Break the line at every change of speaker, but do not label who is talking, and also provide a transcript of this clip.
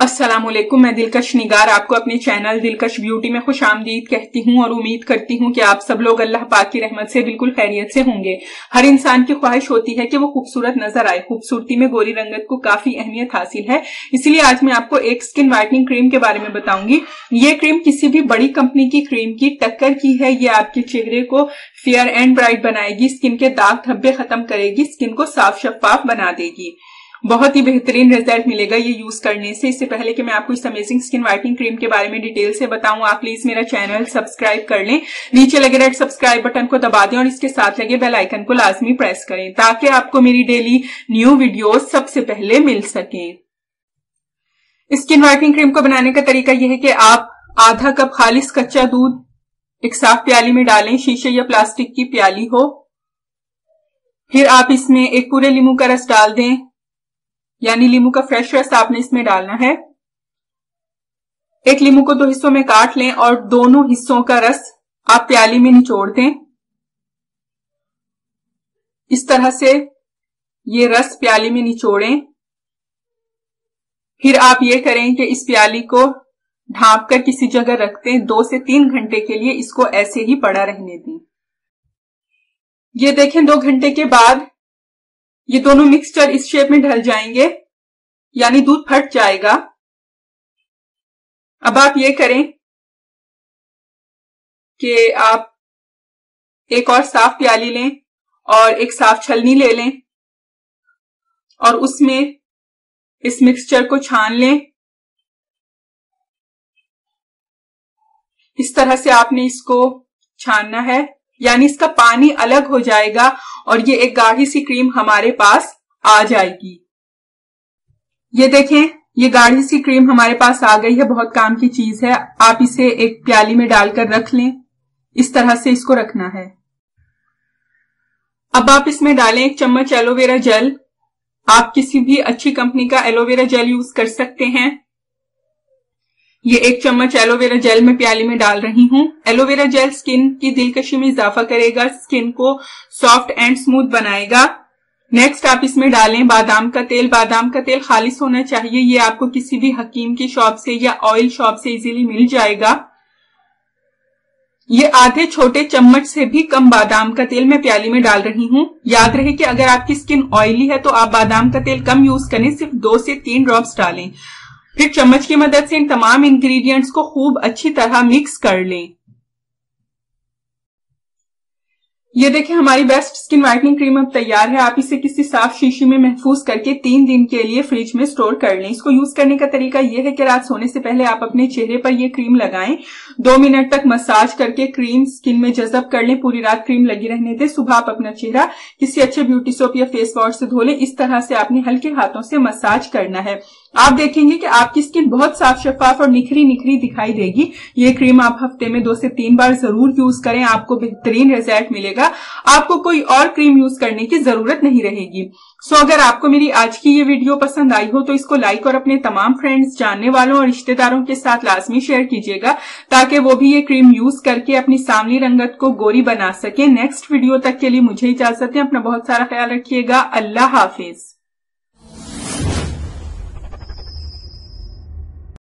वालेकुम मैं दिलकश निगार आपको अपने चैनल दिलकश ब्यूटी में खुश आमदीद कहती हूँ और उम्मीद करती हूँ कि आप सब लोग अल्लाह पाक की रहमत से बिल्कुल खैरियत से होंगे। हर इंसान की ख्वाहिश होती है कि वो खूबसूरत नज़र आए। खूबसूरती में गोरी रंगत को काफ़ी अहमियत हासिल है। इसलिए आज मैं आपको एक स्किन वाइटनिंग क्रीम के बारे में बताऊँगी। ये क्रीम किसी भी बड़ी कंपनी की क्रीम की टक्कर की है। ये आपके चेहरे को फेयर एंड ब्राइट बनाएगी, स्किन के दाग धब्बे खत्म करेगी, स्किन को साफ़ शफाफ बना देगी। बहुत ही बेहतरीन रिज़ल्ट मिलेगा ये यूज़ करने से। इससे पहले कि मैं आपको इस अमेजिंग स्किन वाइटिंग क्रीम के बारे में डिटेल से बताऊँ, आप प्लीज़ मेरा चैनल सब्सक्राइब कर लें। नीचे लगे रेड सब्सक्राइब बटन को दबा दें और इसके साथ लगे बेल आइकन को लाजमी प्रेस करें, ताकि आपको मेरी डेली न्यू वीडियो सबसे पहले मिल सके। स्किन वाइटिंग क्रीम को बनाने का तरीका यह है कि आप आधा कप खालिश कच्चा दूध एक साफ़ प्याली में डालें, शीशे या प्लास्टिक की प्याली हो। फिर आप इसमें एक पूरे लींबू का रस डाल दें। यानी लींबू का फ्रेश रस आपने इसमें डालना है। एक लींबू को दो हिस्सों में काट लें और दोनों हिस्सों का रस आप प्याली में निचोड़ दें। इस तरह से ये रस प्याली में निचोड़ें। फिर आप ये करें कि इस प्याली को ढांप कर किसी जगह रखते हैं दो से तीन घंटे के लिए इसको ऐसे ही पड़ा रहने दें। ये देखें, दो घंटे के बाद ये दोनों मिक्सचर इस शेप में ढल जाएँगे, यानी दूध फट जाएगा। अब आप ये करें कि आप एक और साफ़ प्याली लें और एक साफ़ छलनी ले लें और उसमें इस मिक्सचर को छान लें। इस तरह से आपने इसको छानना है। यानी इसका पानी अलग हो जाएगा और ये एक गाढ़ी सी क्रीम हमारे पास आ जाएगी। ये देखें, ये गाढ़ी सी क्रीम हमारे पास आ गई है, बहुत काम की चीज़ है। आप इसे एक प्याली में डालकर रख लें। इस तरह से इसको रखना है। अब आप इसमें डालें एक चम्मच एलोवेरा जेल। आप किसी भी अच्छी कंपनी का एलोवेरा जेल यूज़ कर सकते हैं। ये एक चम्मच एलोवेरा जेल में प्याली में डाल रही हूँ। एलोवेरा जेल स्किन की दिलकशी में इजाफा करेगा स्किन को सॉफ्ट एंड स्मूथ बनाएगा। नेक्स्ट आप इसमें डालें बादाम का तेल। बादाम का तेल खालिश होना चाहिए। ये आपको किसी भी हकीम की शॉप से या ऑयल शॉप से इजीली मिल जाएगा। ये आधे छोटे चम्मच से भी कम बादाम का तेल मैं प्याली में डाल रही हूँ। याद रहे कि अगर आपकी स्किन ऑयली है तो आप बादाम का तेल कम यूज़ करें। सिर्फ़ दो से तीन ड्रॉप्स डालें। फिर चम्मच की मदद से इन तमाम इंग्रेडिएंट्स को खूब अच्छी तरह मिक्स कर लें। ये देखिए, हमारी बेस्ट स्किन वाइटनिंग क्रीम अब तैयार है। आप इसे किसी साफ़ शीशी में महफूज करके तीन दिन के लिए फ्रिज में स्टोर कर लें। इसको यूज़ करने का तरीका यह है कि रात सोने से पहले आप अपने चेहरे पर ये क्रीम लगाएँ। दो मिनट तक मसाज करके क्रीम स्किन में जजब कर लें। पूरी रात क्रीम लगी रहने दें। सुबह आप अपना चेहरा किसी अच्छे ब्यूटी सोप या फेस वॉश से धो लें। इस तरह से आपने हल्के हाथों से मसाज करना है। आप देखेंगे कि आपकी स्किन बहुत साफ़ शफाफ और निखरी निखरी दिखाई देगी। ये क्रीम आप हफ़्ते में दो से तीन बार ज़रूर यूज़ करें आपको बेहतरीन रिज़ल्ट मिलेगा। आपको कोई और क्रीम यूज़ करने की ज़रूरत नहीं रहेगी। सो so, अगर आपको मेरी आज की ये वीडियो पसंद आई हो तो इसको लाइक और अपने तमाम फ्रेंड्स जानने वालों और रिश्तेदारों के साथ लाजमी शेयर कीजिएगा ताकि वो भी ये क्रीम यूज़ करके अपनी सामली रंगत को गोरी बना सके। नेक्स्ट वीडियो तक के लिए मुझे इजाज़त है अपना बहुत सारा ख्याल रखिएगा। अल्लाह हाफिज।